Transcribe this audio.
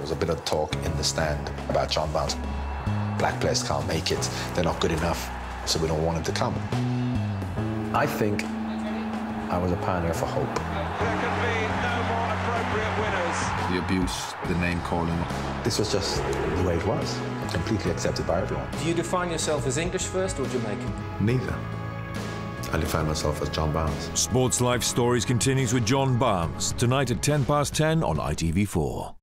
There was a bit of talk in the stand about John Barnes. Black players can't make it. They're not good enough, so we don't want them to come. I think I was a pioneer for hope. There can be no more appropriate winners. The abuse, the name calling. This was just the way it was, completely accepted by everyone. Do you define yourself as English first or Jamaican? Neither. I define myself as John Barnes. Sports Life Stories continues with John Barnes tonight at 10 past 10 on ITV4.